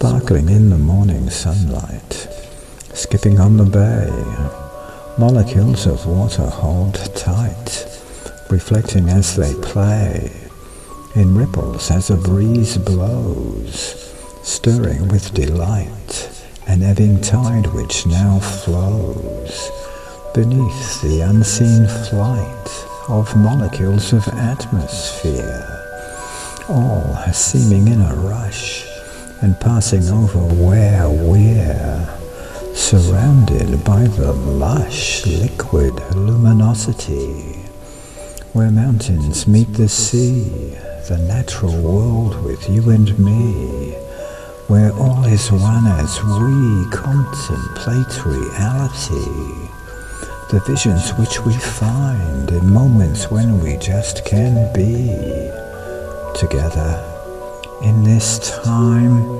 sparkling in the morning sunlight, skipping on the bay. Molecules of water hold tight, reflecting as they play, in ripples as a breeze blows, stirring with delight, an ebbing tide which now flows, beneath the unseen flight of molecules of atmosphere, all seeming in a rush, and passing over where we're surrounded by the lush liquid luminosity, where mountains meet the sea, the natural world with you and me, where all is one as we contemplate reality, the visions which we find in moments when we just can be together this time